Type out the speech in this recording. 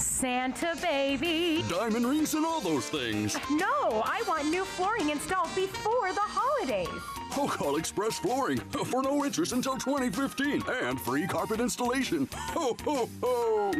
Santa baby. Diamond rings and all those things. No, I want new flooring installed before the holidays. Oh, call Express Flooring for no interest until 2015 and free carpet installation. Ho, ho, ho!